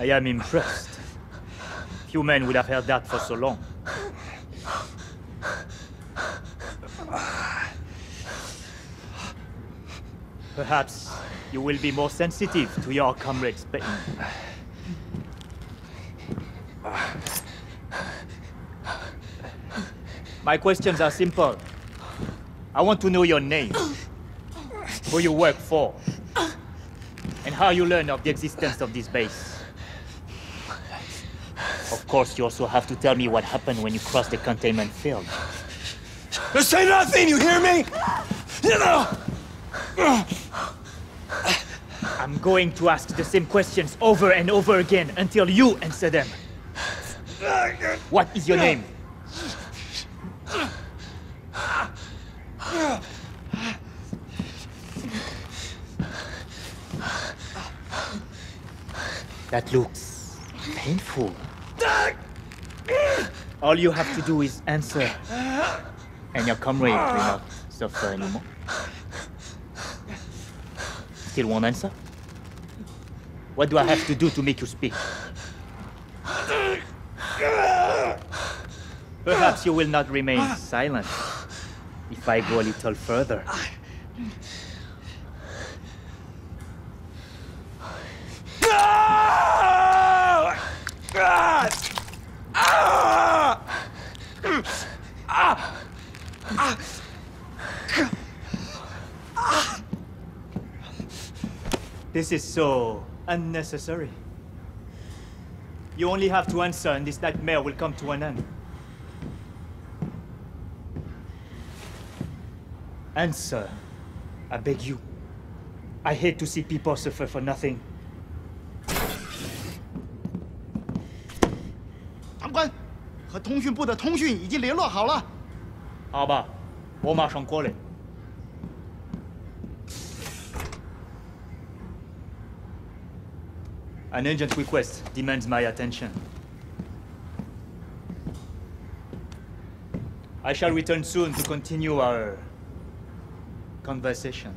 I am impressed. Few men would have heard that for so long. Perhaps you will be more sensitive to your comrade's pain. My questions are simple. I want to know your name, who you work for, and how you learn of the existence of this base. Of course, you also have to tell me what happened when you crossed the containment field. Say nothing, you hear me? I'm going to ask the same questions over and over again until you answer them. What is your name? That looks painful. All you have to do is answer, and your comrade will not suffer anymore. Still won't answer? What do I have to do to make you speak? Perhaps you will not remain silent if I go a little further. This is so unnecessary. You only have to answer and this nightmare will come to an end. Answer. I beg you. I hate to see people suffer for nothing. 长官，和通讯部的通讯已经联络好了。好吧，我马上过来。 An urgent request demands my attention. I shall return soon to continue our conversation.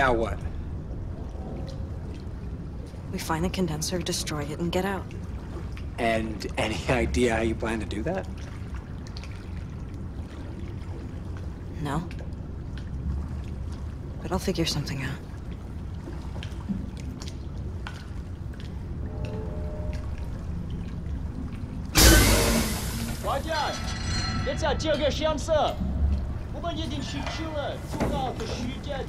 Now what? We find the condenser, destroy it, and get out. And any idea how you plan to do that? No? But I'll figure something out. 大家，一只照嘅相色，我们已经取出了足够的时间。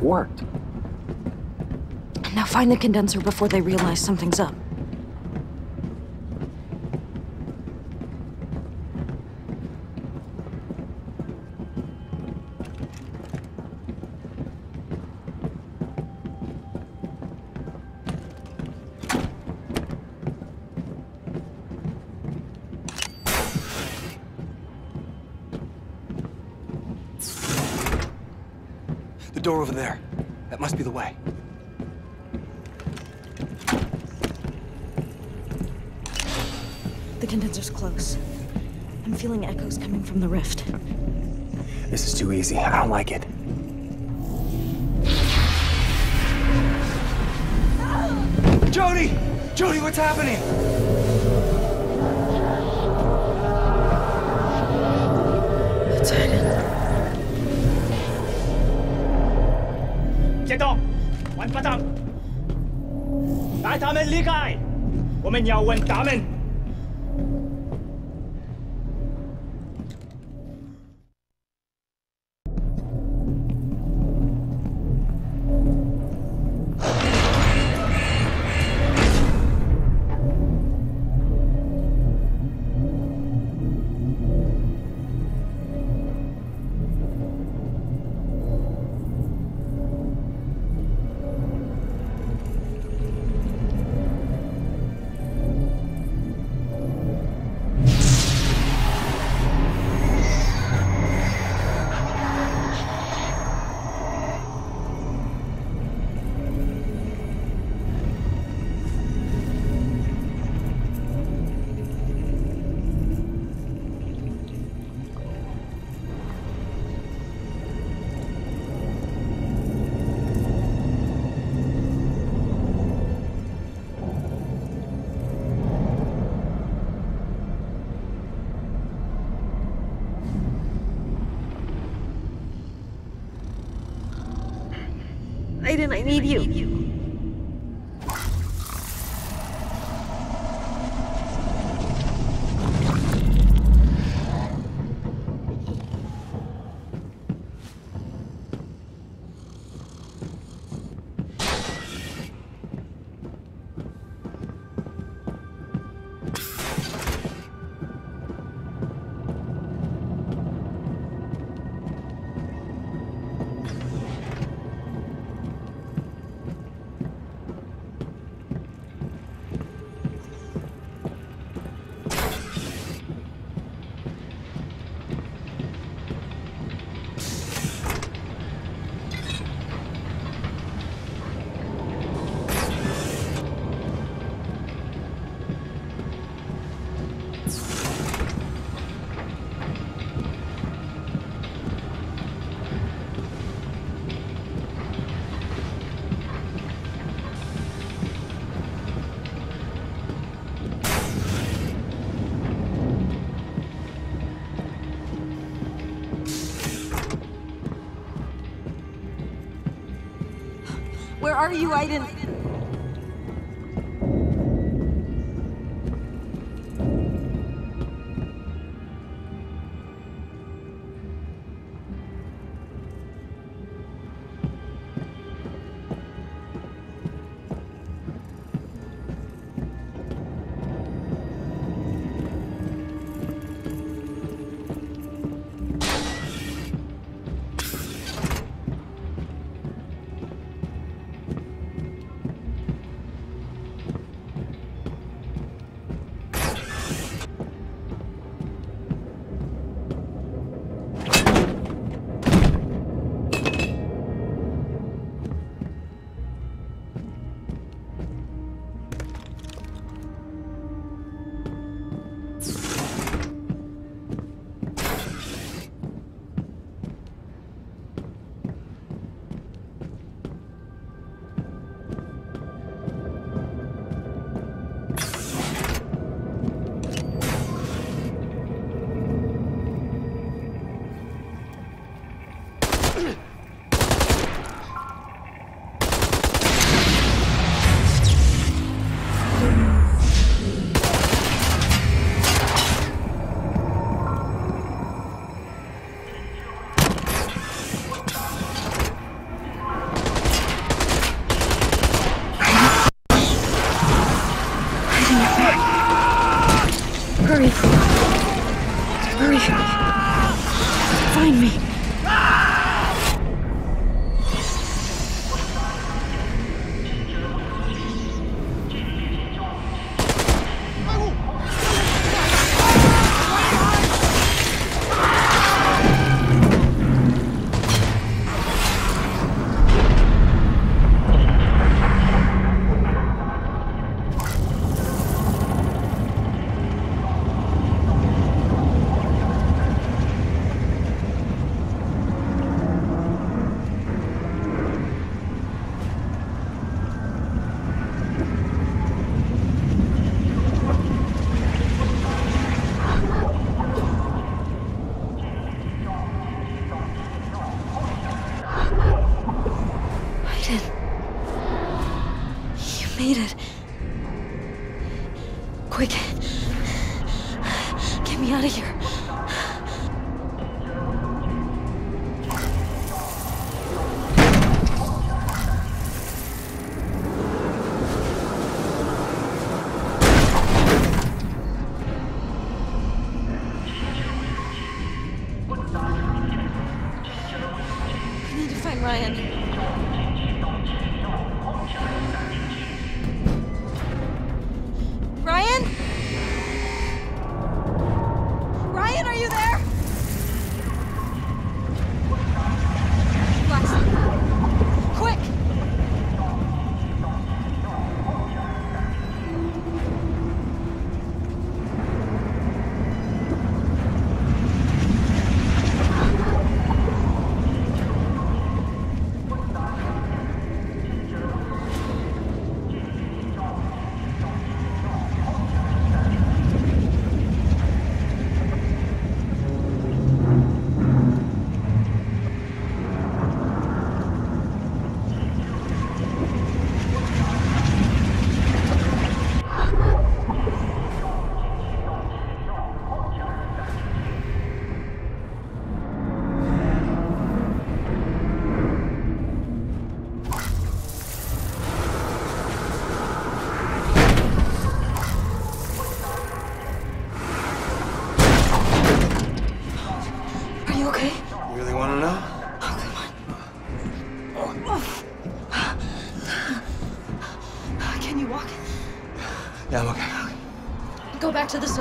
It worked. Now find the condenser before they realize something's up. The door over there. That must be the way. The condenser's close. I'm feeling echoes coming from the rift. This is too easy. I don't like it. Jodie! Jodie, what's happening? 班长，带他们离开。我们要问他们。Aiden, I need you. You, Aiden? Hurry.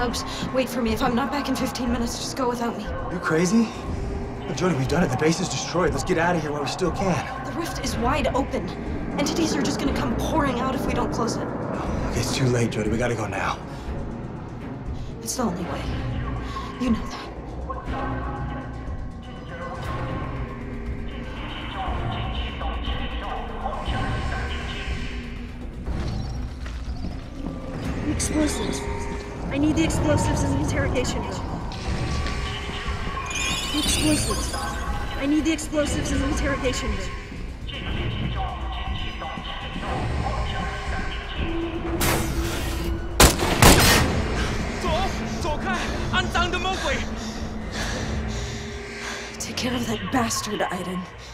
Back to the subs. Wait for me. If I'm not back in 15 minutes, just go without me. You crazy? Look, Jodie, we've done it. The base is destroyed. Let's get out of here while we still can. The rift is wide open. Entities are just gonna come pouring out if we don't close it. Okay, it's too late, Jodie. We gotta go now. It's the only way. You know explosives the interrogation room. Take care of that bastard, Aiden.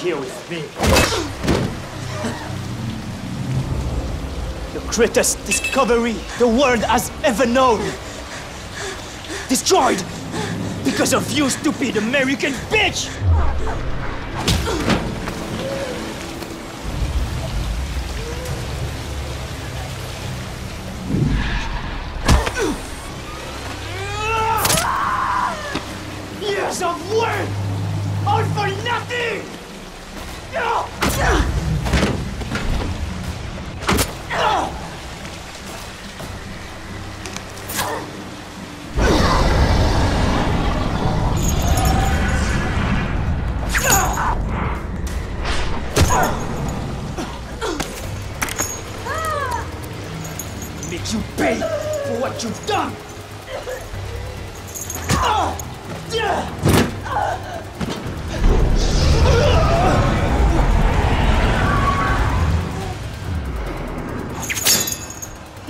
Here with me. The greatest discovery the world has ever known. Destroyed because of you, stupid American bitch!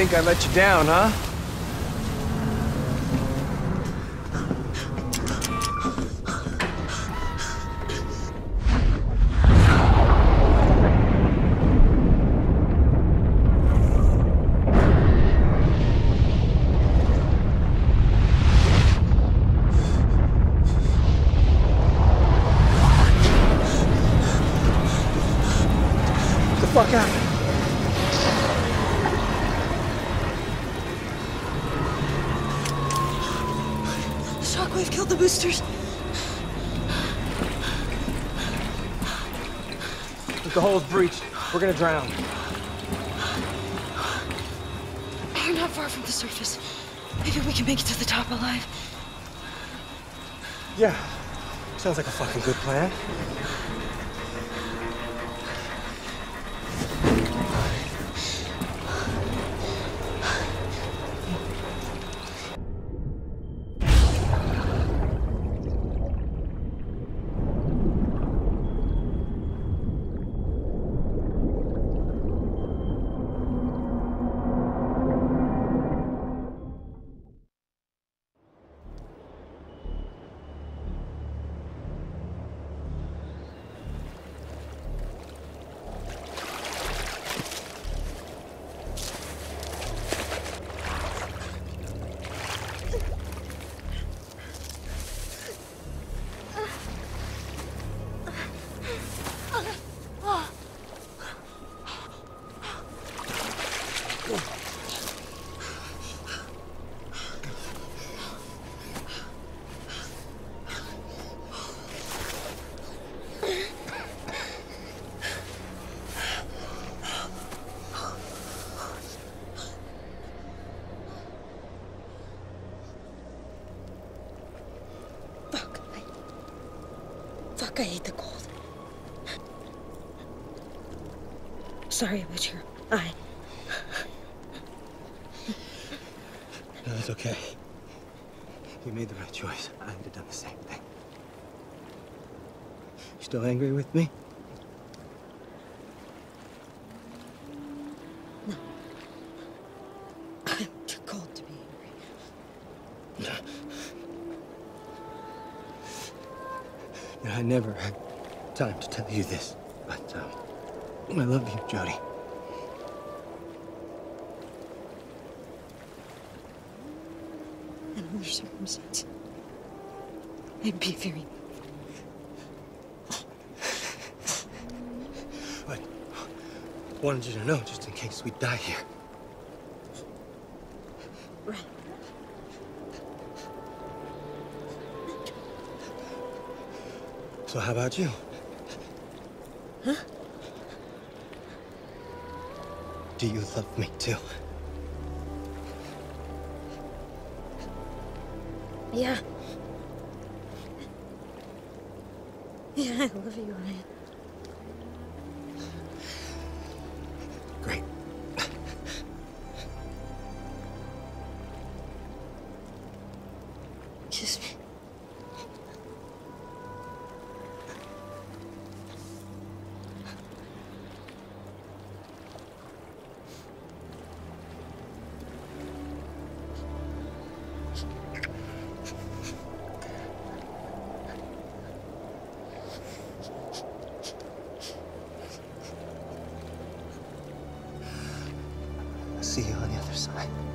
think I'd let you down, huh? Drown. We're not far from the surface. Maybe we can make it to the top alive. Yeah. Sounds like a fucking good plan. I hate the cold. Sorry about your eye. It's okay. You made the right choice. I would have done the same thing. You still angry with me? You this, but um, I love you, Jodie. In other circumstances, I'd be very. But wanted you to know just in case we die here. Right. So how about you? Huh? Do you love me too? Yeah. Yeah, I love you, Ryan. Side.